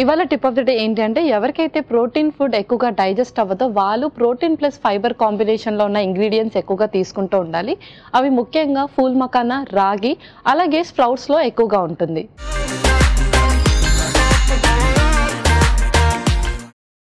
ఇవాళ tip of the day ఏంటంటే ఎవరికైతే ప్రోటీన్ ఫుడ్ ఎక్కువగా డైజెస్ట్ అవ్వదో వాళ్ళు ప్రోటీన్ ప్లస్ ఫైబర్ కాంబినేషన్లో ఉన్న ఇంగ్రీడియంట్స్ ఎక్కువగా తీసుకుంటూ ఉండాలి. అవి ముఖ్యంగా ఫూల్ మకానా రాగి అలాగే స్ప్రౌట్స్లో ఎక్కువగా ఉంటుంది.